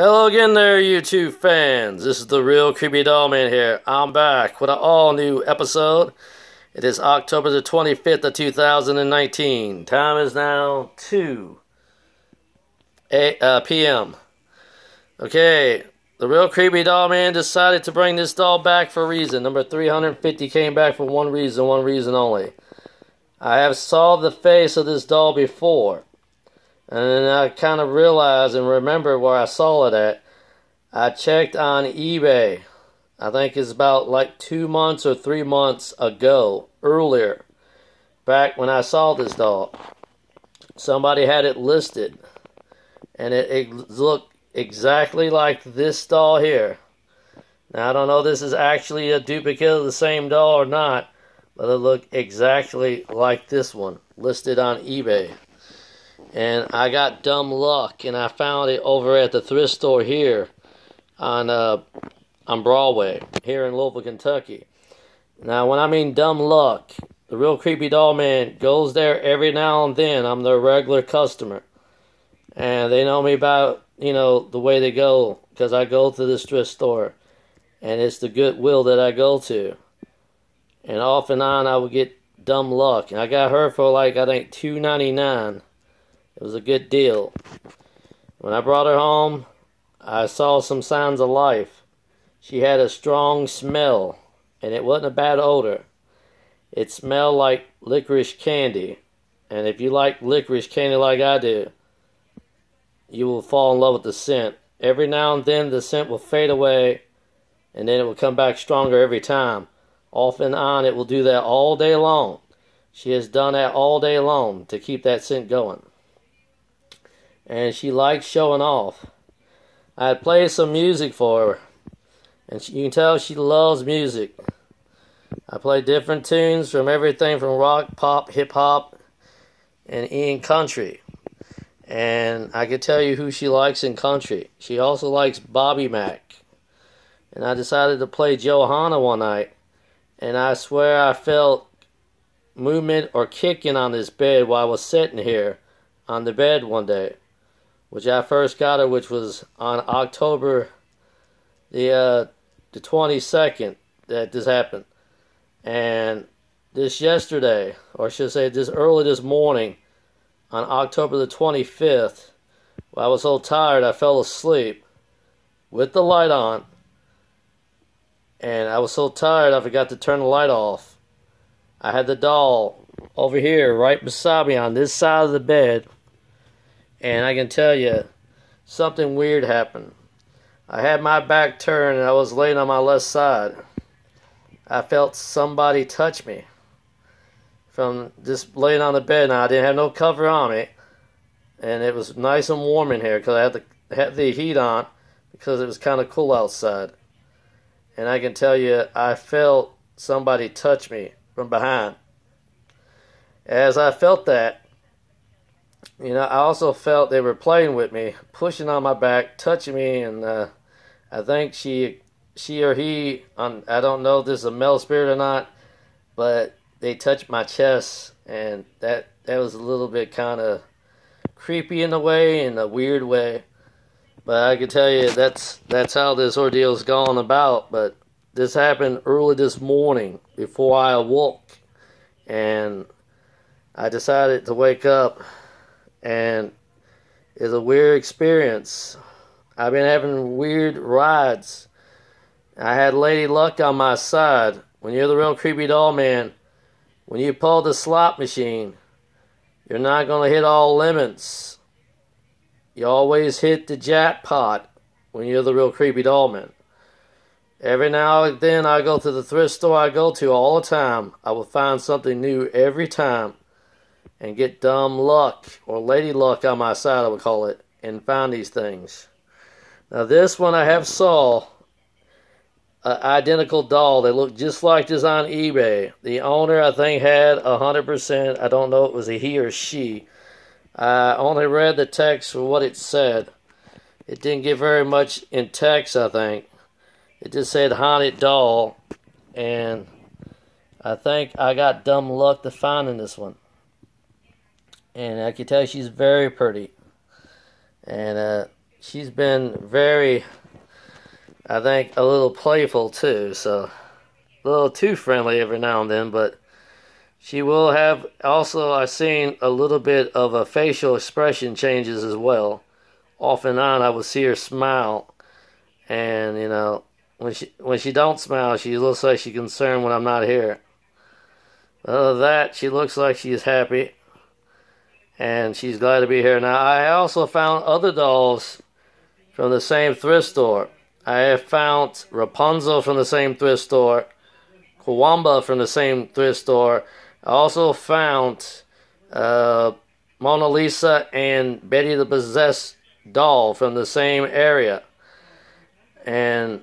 Hello again there, YouTube fans. This is the real Creepy Doll Man here. I'm back with an all new episode. It is October the 25th of 2019. Time is now 2 8, uh, p.m. Okay, the real Creepy Doll Man decided to bring this doll back for a reason. Number 350 came back for one reason, one reason only. I have saw the face of this doll before. And then I kind of realized and remember where I saw it at. I checked on eBay. I think it's about like two months or three months ago, earlier, back when I saw this doll. Somebody had it listed, and it, it looked exactly like this doll here. Now, I don't know if this is actually a duplicate of the same doll or not, but it looked exactly like this one listed on eBay and I got dumb luck, and I found it over at the thrift store here on uh, on Broadway here in Louisville, Kentucky. Now, when I mean dumb luck, the real creepy doll man goes there every now and then. I'm their regular customer, and they know me about you know the way they go because I go to this thrift store, and it's the Goodwill that I go to, and off and on I would get dumb luck, and I got her for like I think two ninety nine it was a good deal. When I brought her home, I saw some signs of life. She had a strong smell, and it wasn't a bad odor. It smelled like licorice candy. And if you like licorice candy like I do, you will fall in love with the scent. Every now and then the scent will fade away, and then it will come back stronger every time. Off and on, it will do that all day long. She has done that all day long to keep that scent going and she likes showing off. I played some music for her, and she, you can tell she loves music. I play different tunes from everything from rock, pop, hip hop, and in country. And I can tell you who she likes in country. She also likes Bobby Mack. And I decided to play Johanna one night, and I swear I felt movement or kicking on this bed while I was sitting here on the bed one day which I first got it, which was on October the uh, the 22nd that this happened. And this yesterday, or I should say this early this morning, on October the 25th, I was so tired I fell asleep with the light on. And I was so tired I forgot to turn the light off. I had the doll over here right beside me on this side of the bed and I can tell you, something weird happened. I had my back turned and I was laying on my left side. I felt somebody touch me from just laying on the bed. Now I didn't have no cover on me, and it was nice and warm in here because I had the had the heat on because it was kind of cool outside. And I can tell you, I felt somebody touch me from behind. As I felt that, you know, I also felt they were playing with me, pushing on my back, touching me, and uh, I think she, she or he, I don't know if this is a male spirit or not, but they touched my chest, and that that was a little bit kind of creepy in a way, in a weird way. But I can tell you that's that's how this ordeal's gone about. But this happened early this morning before I awoke, and I decided to wake up and it's a weird experience. I've been having weird rides. I had Lady Luck on my side. When you're the real creepy doll man, when you pull the slot machine, you're not going to hit all limits. You always hit the jackpot when you're the real creepy doll man. Every now and then I go to the thrift store I go to all the time. I will find something new every time and get dumb luck or lady luck on my side, I would call it, and find these things. Now this one I have saw an identical doll. They look just like this on eBay. The owner I think had a hundred percent. I don't know if it was a he or she. I only read the text for what it said. It didn't give very much in text. I think it just said haunted doll, and I think I got dumb luck to finding this one and I can tell she's very pretty. And uh, she's been very, I think, a little playful too. So a little too friendly every now and then, but she will have also I've seen a little bit of a facial expression changes as well. Off and on I will see her smile and you know when she when she don't smile she looks like she's concerned when I'm not here. Other than that she looks like she's happy and she's glad to be here. Now I also found other dolls from the same thrift store. I have found Rapunzel from the same thrift store, Kiwamba from the same thrift store, I also found uh, Mona Lisa and Betty the Possessed doll from the same area. And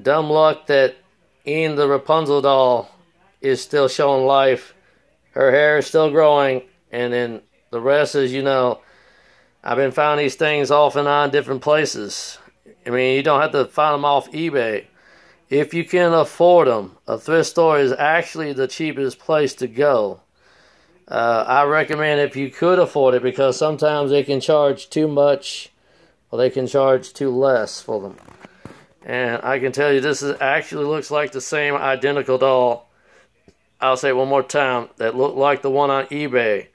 dumb luck that Ian the Rapunzel doll is still showing life. Her hair is still growing, and then the rest is, you know, I've been finding these things off and on different places. I mean, you don't have to find them off eBay if you can afford them, a thrift store is actually the cheapest place to go. Uh, I recommend if you could afford it because sometimes they can charge too much or they can charge too less for them. And I can tell you this is actually looks like the same identical doll. I'll say it one more time that looked like the one on eBay.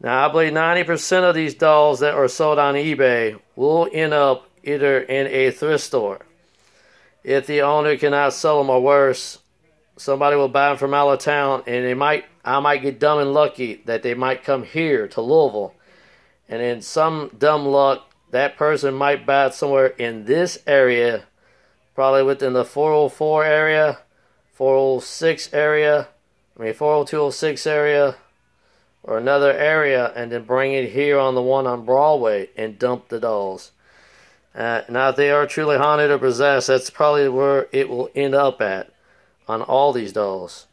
Now I believe 90% of these dolls that are sold on eBay will end up either in a thrift store if the owner cannot sell them or worse, somebody will buy them from out of town and they might I might get dumb and lucky that they might come here to Louisville. And in some dumb luck, that person might buy it somewhere in this area, probably within the 404 area, 406 area, I mean 40206 area, or another area, and then bring it here on the one on Broadway and dump the dolls. Uh, now, if they are truly haunted or possessed, that's probably where it will end up at on all these dolls.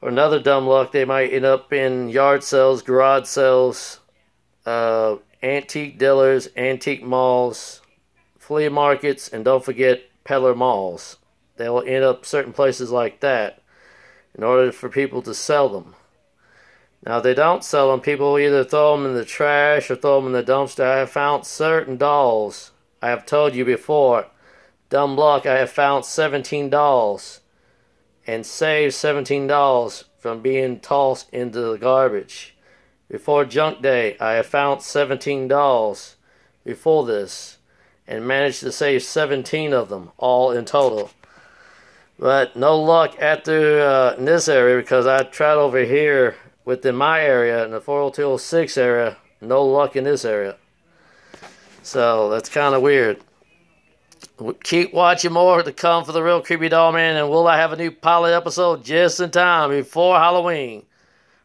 Or another dumb luck, they might end up in yard sales, garage sales, uh, antique dealers, antique malls, flea markets, and don't forget peddler malls. They will end up certain places like that in order for people to sell them. Now, they don't sell them. People either throw them in the trash or throw them in the dumpster. I have found certain dolls. I have told you before. Dumb luck, I have found 17 dolls and saved 17 dolls from being tossed into the garbage. Before junk day, I have found 17 dolls before this and managed to save 17 of them, all in total. But no luck after uh, in this area because I tried over here within my area, in the 40206 area, no luck in this area. So that's kind of weird. Keep watching more to come for the real creepy doll man, and will I have a new pilot episode just in time before Halloween?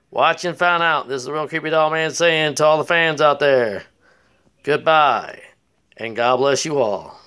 Watch and find out. This is the real creepy doll man saying to all the fans out there, goodbye, and God bless you all.